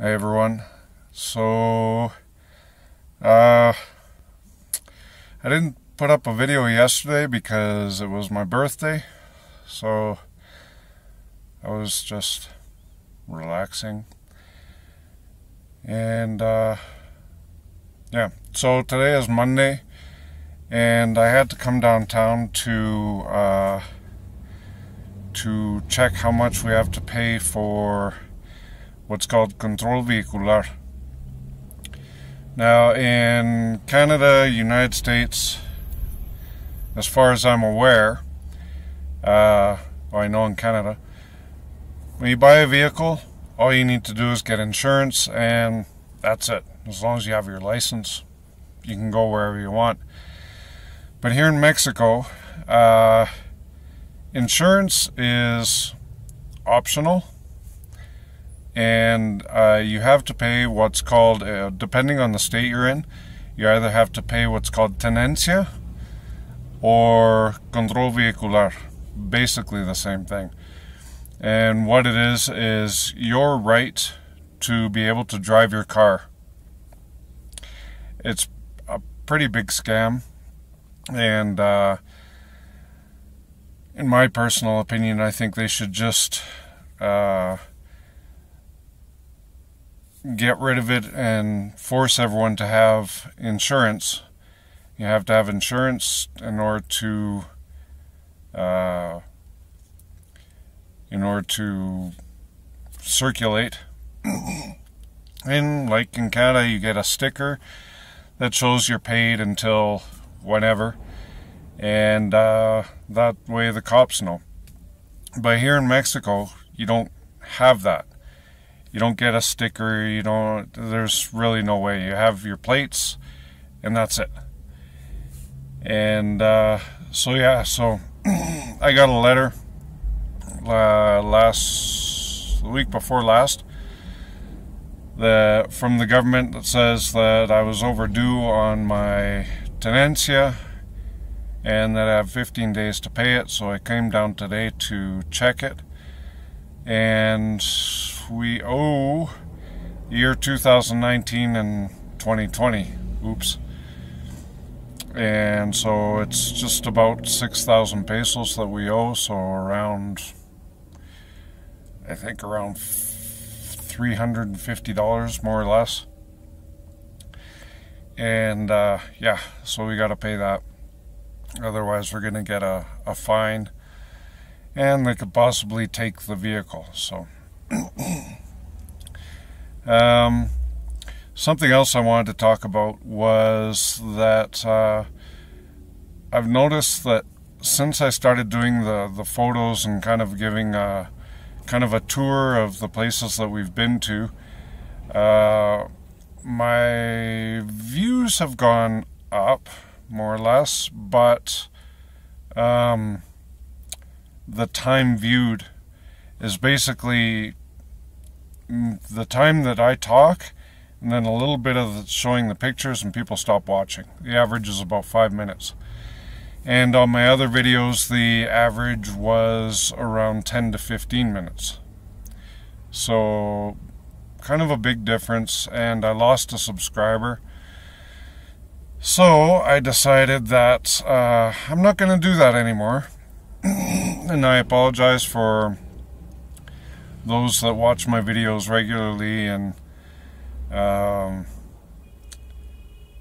Hey everyone. So, uh, I didn't put up a video yesterday because it was my birthday. So, I was just relaxing. And, uh, yeah. So today is Monday. And I had to come downtown to, uh, to check how much we have to pay for what's called control vehicular. Now, in Canada, United States, as far as I'm aware, uh, I know in Canada, when you buy a vehicle, all you need to do is get insurance, and that's it. As long as you have your license, you can go wherever you want. But here in Mexico, uh, insurance is optional and uh, you have to pay what's called, uh, depending on the state you're in, you either have to pay what's called tenencia or control vehicular, basically the same thing. And what it is, is your right to be able to drive your car. It's a pretty big scam, and uh, in my personal opinion, I think they should just uh, get rid of it and force everyone to have insurance. You have to have insurance in order to, uh, in order to circulate. and like in Canada, you get a sticker that shows you're paid until whenever, and uh, that way the cops know. But here in Mexico, you don't have that you don't get a sticker you don't there's really no way. You have your plates and that's it. And uh, so yeah so i got a letter uh, last the week before last that from the government that says that i was overdue on my tenencia and that i have 15 days to pay it so i came down today to check it. And we owe year 2019 and 2020. Oops. And so it's just about 6,000 pesos that we owe, so around, I think around $350 more or less. And uh, yeah, so we got to pay that. Otherwise, we're going to get a, a fine and they could possibly take the vehicle. So. um, something else I wanted to talk about was that uh, I've noticed that since I started doing the, the photos and kind of giving a kind of a tour of the places that we've been to, uh, my views have gone up more or less, but um, the time viewed is basically the time that I talk and then a little bit of showing the pictures and people stop watching. The average is about five minutes. And on my other videos, the average was around 10 to 15 minutes. So, kind of a big difference, and I lost a subscriber. So, I decided that uh, I'm not going to do that anymore. and I apologize for those that watch my videos regularly and um,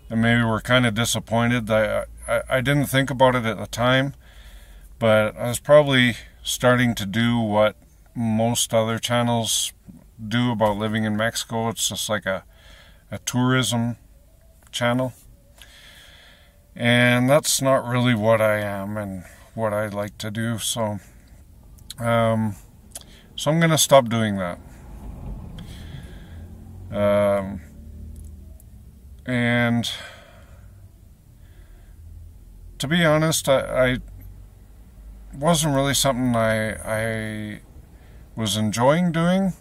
and maybe we're kind of disappointed. I, I I didn't think about it at the time, but I was probably starting to do what most other channels do about living in Mexico. It's just like a a tourism channel. And that's not really what I am and what I like to do. So um so I'm going to stop doing that. Um, and to be honest, I, I wasn't really something I I was enjoying doing.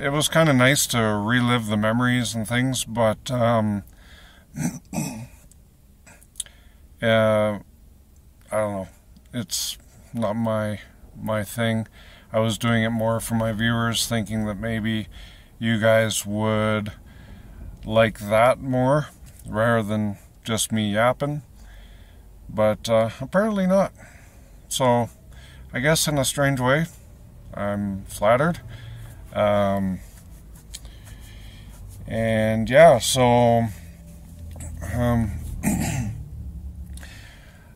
It was kind of nice to relive the memories and things, but um, uh, I don't know. It's not my my thing. I was doing it more for my viewers, thinking that maybe you guys would like that more rather than just me yapping. But uh, apparently not. So I guess in a strange way, I'm flattered. Um, and yeah, so um,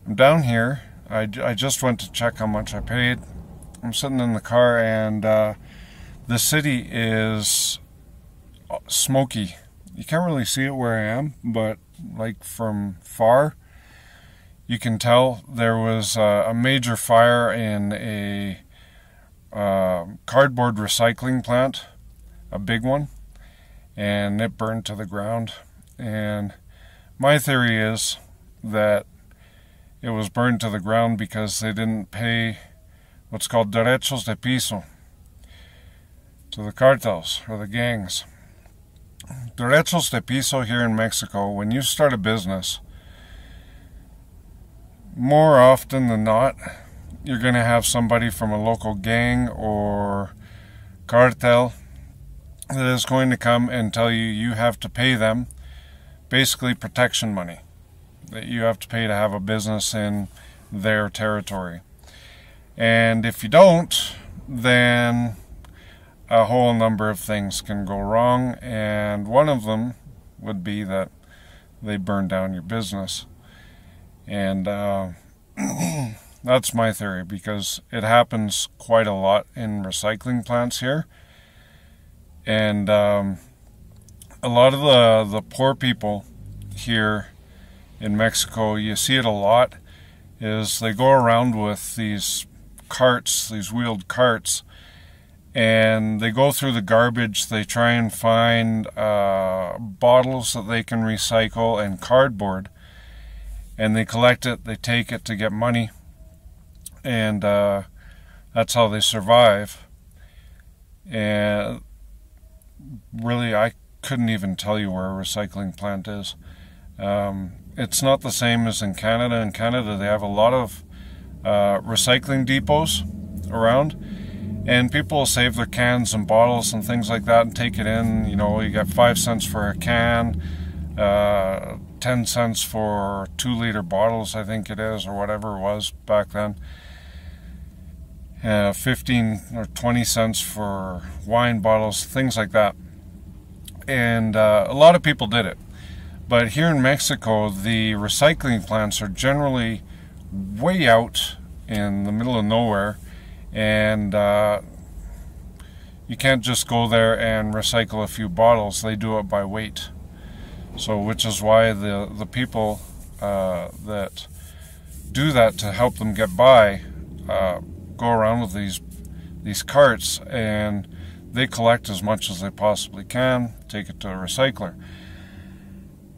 I'm down here. I, I just went to check how much I paid. I'm sitting in the car, and uh, the city is smoky. You can't really see it where I am, but like from far, you can tell there was a major fire in a uh, cardboard recycling plant, a big one, and it burned to the ground. And my theory is that it was burned to the ground because they didn't pay what's called derechos de piso to the cartels or the gangs. Derechos de piso here in Mexico, when you start a business, more often than not, you're going to have somebody from a local gang or cartel that is going to come and tell you you have to pay them basically protection money that you have to pay to have a business in their territory. And if you don't, then a whole number of things can go wrong, and one of them would be that they burn down your business. And uh, that's my theory because it happens quite a lot in recycling plants here. And um, a lot of the, the poor people here in Mexico, you see it a lot, is they go around with these carts, these wheeled carts, and they go through the garbage. They try and find uh, bottles that they can recycle and cardboard and they collect it, they take it to get money, and uh, that's how they survive. And really, I couldn't even tell you where a recycling plant is. Um, it's not the same as in Canada. In Canada, they have a lot of uh, recycling depots around, and people will save their cans and bottles and things like that and take it in. You know, you get five cents for a can. Uh, 10 cents for two liter bottles, I think it is, or whatever it was back then. Uh, 15 or 20 cents for wine bottles, things like that. And uh, a lot of people did it. But here in Mexico, the recycling plants are generally way out in the middle of nowhere, and uh, you can't just go there and recycle a few bottles. They do it by weight. So, which is why the the people uh, that do that to help them get by uh, go around with these these carts and they collect as much as they possibly can, take it to a recycler.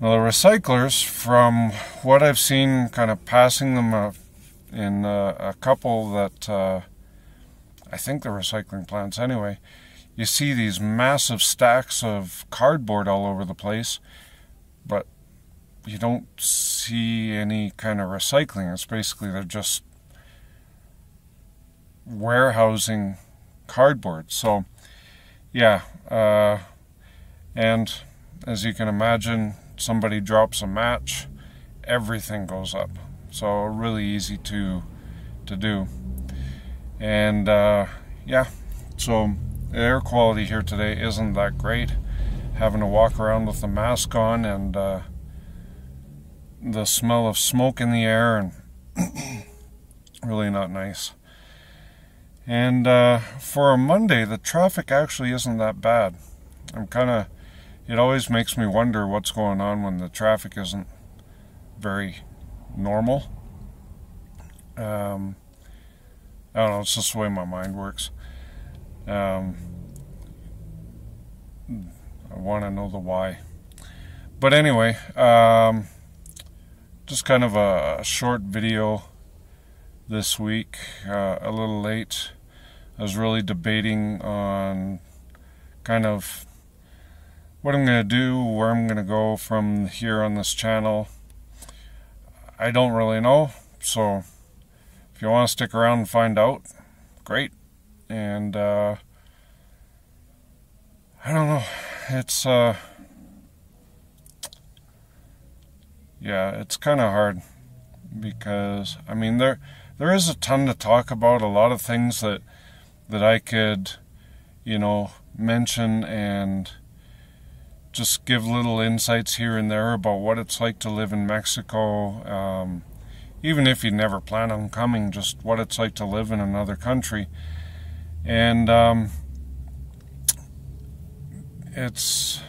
Now, the recyclers, from what I've seen, kind of passing them in a, a couple that uh, I think the recycling plants anyway, you see these massive stacks of cardboard all over the place but you don't see any kind of recycling. It's basically they're just warehousing cardboard. So, yeah, uh, and as you can imagine, somebody drops a match, everything goes up. So really easy to to do. And uh, yeah, so air quality here today isn't that great having to walk around with the mask on and uh, the smell of smoke in the air and really not nice. And uh, for a Monday, the traffic actually isn't that bad. I'm kind of, it always makes me wonder what's going on when the traffic isn't very normal. Um, I don't know, it's just the way my mind works. Um, I want to know the why. But anyway, um, just kind of a, short video this week, uh, a little late. I was really debating on kind of what I'm going to do, where I'm going to go from here on this channel. I don't really know, so if you want to stick around and find out, great. And uh, I don't know. It's uh yeah, it's kind of hard because I mean there there is a ton to talk about, a lot of things that that I could, you know, mention and just give little insights here and there about what it's like to live in Mexico. Um, even if you never plan on coming, just what it's like to live in another country. And um, it's,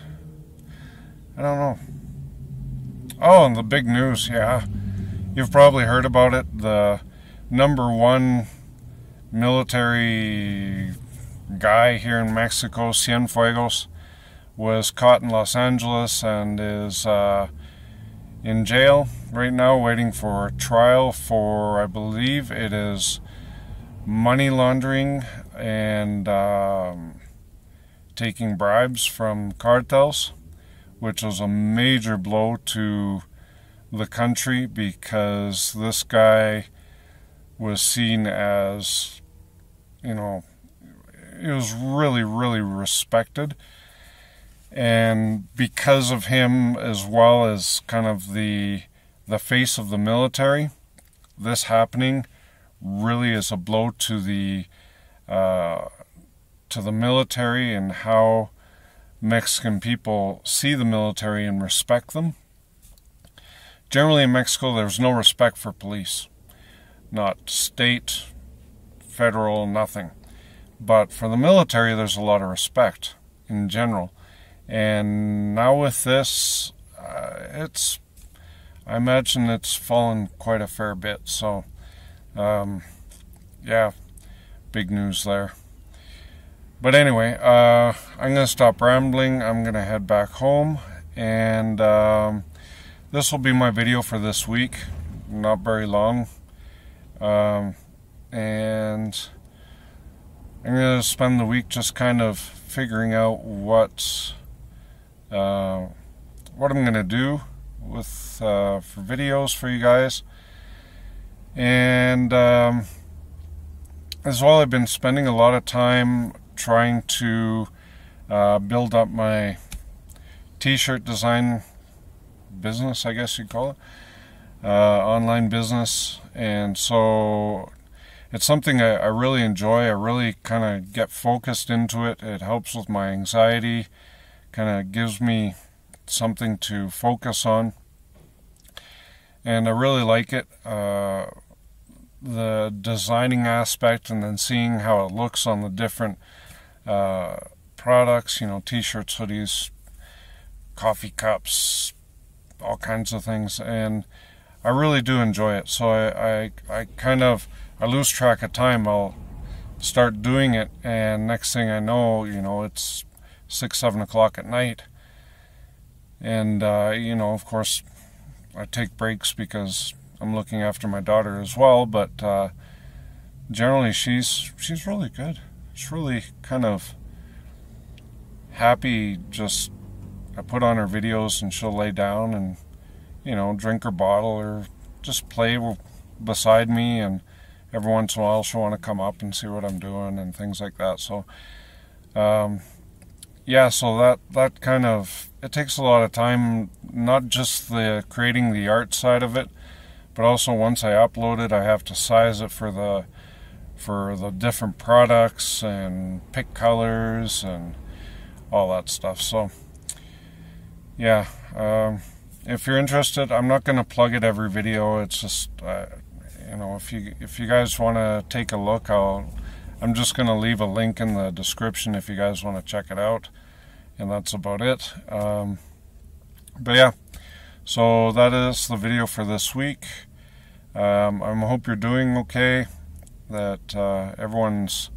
I don't know. Oh, and the big news, yeah. You've probably heard about it. The number one military guy here in Mexico, Cienfuegos, was caught in Los Angeles and is uh, in jail right now, waiting for trial for, I believe it is money laundering and um, taking bribes from cartels, which was a major blow to the country because this guy was seen as, you know, he was really, really respected. And because of him, as well as kind of the the face of the military, this happening really is a blow to the uh, to the military and how Mexican people see the military and respect them. Generally, in Mexico, there's no respect for police, not state, federal, nothing. But for the military, there's a lot of respect in general. And now with this, uh, it's, I imagine it's fallen quite a fair bit. So, um, yeah, big news there. But anyway, uh, I'm to stop rambling. I'm to head back home. And um, this will be my video for this week. Not very long. Um, and I'm going to spend the week just kind of figuring out what uh, what I'm to do with uh, for videos for you guys. And um, as well, I've been spending a lot of time trying to uh, build up my t-shirt design business, I guess you'd call it, uh, online business. And so it's something I, I really enjoy. I really kind of get focused into it. It helps with my anxiety, kind of gives me something to focus on. And I really like it. Uh, the designing aspect and then seeing how it looks on the different uh, products, you know, t shirts, hoodies, coffee cups, all kinds of things. And I really do enjoy it. So I, I, I kind of I lose track of time. I'll start doing it, and next thing I know, you know, it's six, seven o'clock at night. And, uh, you know, of course, I take breaks because I'm looking after my daughter as well, but uh, generally she's she's really good. She's really kind of happy just I put on her videos and she'll lay down and you know drink her bottle or just play beside me and every once in a while she'll want to come up and see what I'm doing and things like that. So, um, yeah, so that that kind of it takes a lot of time, not just the creating the art side of it, but also once I upload it, I have to size it for the for the different products and pick colors and all that stuff. So, yeah. Um, if you're interested, I'm not going to plug it every video. It's just uh, you know, if you if you guys want to take a look, I'll I'm just going to leave a link in the description if you guys want to check it out. And that's about it. Um, but yeah, so that is the video for this week. Um, I hope you're doing okay, that uh, everyone's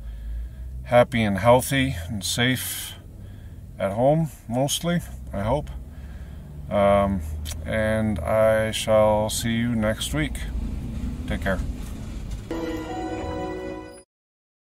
happy and healthy and safe at home, mostly, I hope. Um, and I shall see you next week. Take care.